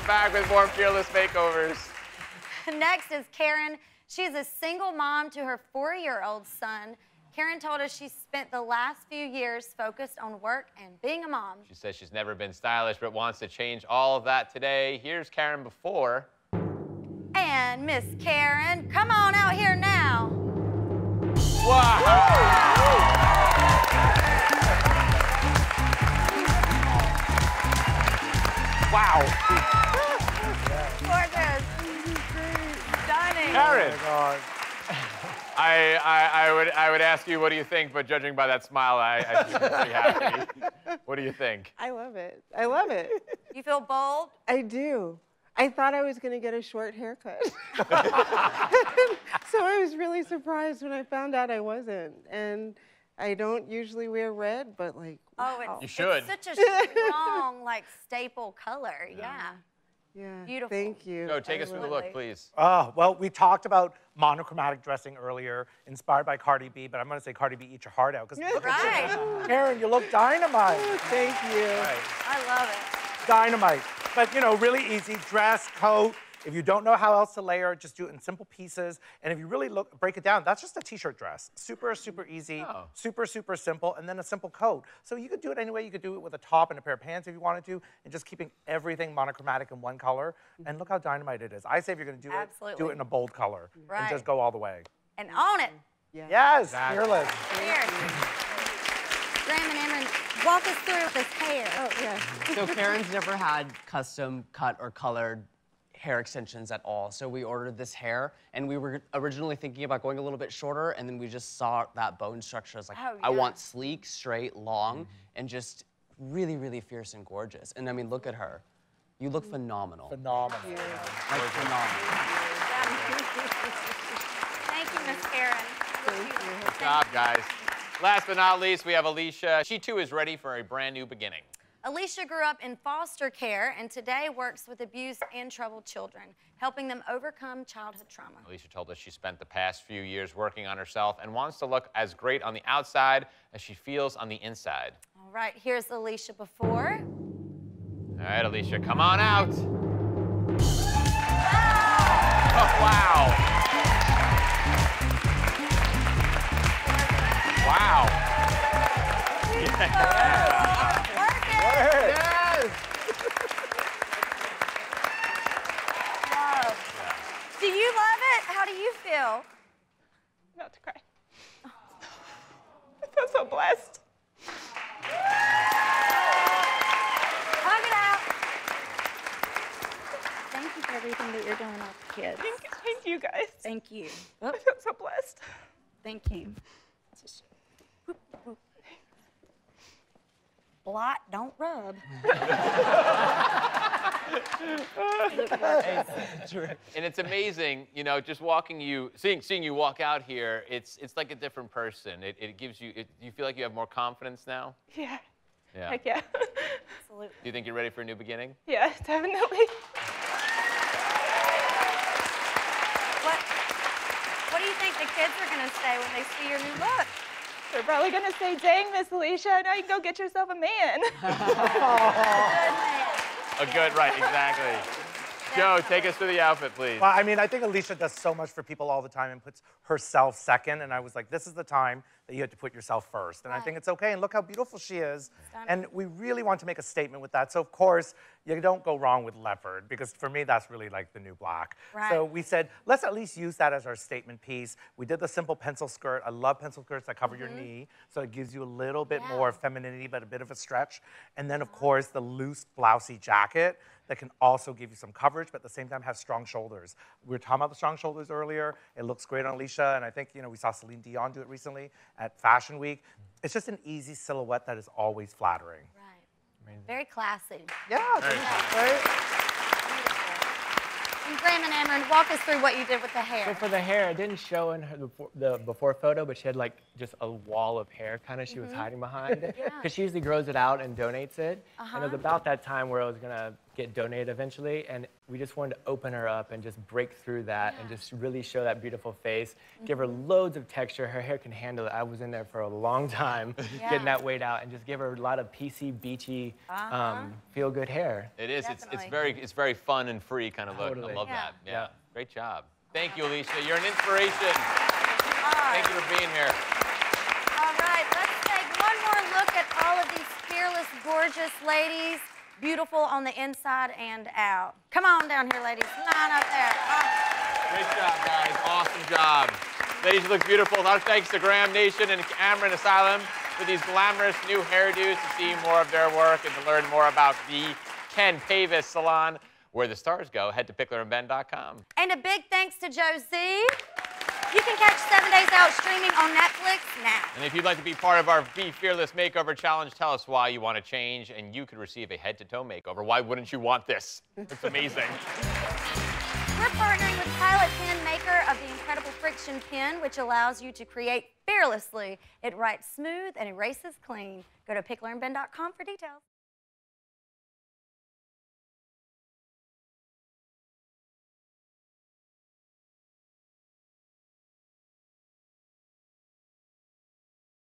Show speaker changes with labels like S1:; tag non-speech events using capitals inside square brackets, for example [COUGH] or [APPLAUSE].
S1: are back with more Fearless Makeovers. [LAUGHS]
S2: Next is Karen. She's a single mom to her four-year-old son. Karen told us she spent the last few years focused on work and being a mom.
S1: She says she's never been stylish, but wants to change all of that today. Here's Karen before.
S2: And Miss Karen, come on out here now.
S1: Wow. Karen. I, I, I, would, I would ask you, what do you think? But judging by that smile, I, I think you're pretty happy. What do you think?
S3: I love it. I love it.
S2: You feel bold?
S3: I do. I thought I was going to get a short haircut. [LAUGHS] so I was really surprised when I found out I wasn't. And I don't usually wear red, but like,
S2: Oh,
S3: wow.
S2: it's,
S1: You should.
S2: it's such a strong, like, staple color. Yeah.
S3: yeah.
S2: Beautiful.
S3: Thank you.
S1: Joe, take
S3: I
S1: us through the look, please.
S4: Oh, well, we talked about monochromatic dressing earlier, inspired by Cardi B, but I'm going to say Cardi B, eat your heart out. Because
S2: Right.
S4: Karen, you look dynamite.
S3: it. Thank you.
S4: Right.
S2: I love it.
S4: Dynamite. But, you know, really easy dress, coat. If you don't know how else to layer, just do it in simple pieces. And if you really look, break it down, that's just a t-shirt dress. Super, super easy,
S1: Oh.
S4: super, super simple, and then a simple coat. So you could do it any way. You could do it with a top and a pair of pants if you wanted to, and just keeping everything monochromatic in one color. Mm-hmm. And look how dynamite it is. I say if you're gonna do it, do it in a bold color.
S2: Right.
S4: And just go all the way.
S2: And own it. Mm-hmm.
S4: Yes,
S1: Exactly.
S4: fearless.
S2: Here. Graham and Amaran, walk us through this hair.
S3: Oh, yeah.
S5: So Karen's never had custom cut or colored hair extensions at all. So we ordered this hair, and we were originally thinking about going a little bit shorter, and then we just saw that bone structure. I was like,
S2: Oh,
S5: I want sleek, straight, long, mm-hmm. and just really, really fierce and gorgeous. And I mean, look at her. You look mm. phenomenal.
S4: Phenomenal.
S5: Like phenomenal.
S2: Thank you, Miss Karen.
S1: Good job, guys. Last but not least, we have Alicia. She too is ready for a brand new beginning.
S2: Alicia grew up in foster care and today works with abused and troubled children, helping them overcome childhood trauma.
S1: Alicia told us she spent the past few years working on herself and wants to look as great on the outside as she feels on the inside.
S2: All right, here's Alicia before.
S1: All right, Alicia, come on out. Oh, wow. Wow.
S2: Work it.
S1: Yes.
S2: Love. Do you love it? How do you feel?
S6: about to cry. I feel so blessed.
S2: Hug it out.
S7: Thank you for everything that you're doing with the kids.
S6: Thank, thank you guys.
S7: Thank you. [LAUGHS]
S6: I feel so blessed.
S7: Thank you.
S2: Blot, don't rub. [LAUGHS]
S1: And it's amazing, you know, just walking you, seeing, seeing you walk out here, it's, it's like a different person. It, it gives you, it, you feel like you have more confidence now?
S6: Yeah.
S1: Yeah.
S6: Heck yeah. [LAUGHS]
S2: Absolutely.
S1: Do you think you're ready for a new beginning?
S6: yeah, definitely.
S2: What, what do you think the kids are going to say when they see your new look?
S6: They're probably gonna say, dang, Miss Alicia, now you can go get yourself a man. [LAUGHS]
S2: Good man.
S1: A good, right, exactly. [LAUGHS] Joe, take us through the outfit, please.
S4: Well, I mean, I think Alicia does so much for people all the time and puts herself second. And I was like, this is the time that you have to put yourself first. And I think it's okay. And look how beautiful she is. And we really want to make a statement with that. So, of course, you don't go wrong with leopard because for me, that's really like the new black. So we said, let's at least use that as our statement piece. We did the simple pencil skirt. I love pencil skirts that cover your knee. So it gives you a little bit
S2: Mm-hmm. Yeah.
S4: more femininity, but a bit of a stretch. And then, of course, the loose blousey jacket that can also give you some coverage, but at the same time have strong shoulders. We were talking about the strong shoulders earlier. It looks great on Alicia, and I think you know we saw Celine Dion do it recently at Fashion Week. It's just an easy silhouette that is always flattering.
S2: Right. Very classy.
S4: Yeah, right?
S2: And Graham and Amaran, walk us through what you did with the hair.
S8: So
S2: hair.
S8: for the hair, it didn't show in her before, the before photo, but she had like just a wall of hair kind of she was hiding behind. [LAUGHS]
S2: Yeah.
S8: Because she usually grows it out and donates it. Uh -huh. And it
S2: Uh-huh.
S8: was about that time where I was gonna get donated eventually, and we just wanted to open her up and just break through that and just really show that beautiful face, give her loads of texture. Her hair can handle it. I was in there for a long time [LAUGHS]
S7: Yeah.
S8: getting that weight out and just give her a lot of PC, beachy, um, feel good hair.
S1: It is. It's, it's very it's very fun and free kind of look.
S8: Totally.
S1: I love
S7: Yeah.
S1: that. Yeah.
S8: Yeah.
S1: Great job. Thank you, Alicia. You're an inspiration. Thank you for being here.
S7: All right, let's take one more look at all of these fearless, gorgeous ladies, beautiful on the inside and out. Come on down here, ladies. Line up there. Ah.
S1: Great job, guys. Awesome job. Ladies, you look beautiful. Our thanks to Graham Nation and Amaran Asylum for these glamorous new hairdos to see more of their work and to learn more about the Ken Paves Salon. Where the stars go, head to picklerandben.com.
S7: And a big thanks to Joe Zee. You can catch Seven Days Out streaming on Netflix now.
S1: And if you'd like to be part of our Be Fearless Makeover Challenge, tell us why you want to change, and you could receive a head to toe makeover. Why wouldn't you want this? It's amazing.
S7: We're partnering with Pilot Pen, maker of the incredible FriXion Pen, which allows you to create fearlessly. It writes smooth and erases clean. Go to picklerandben.com for details.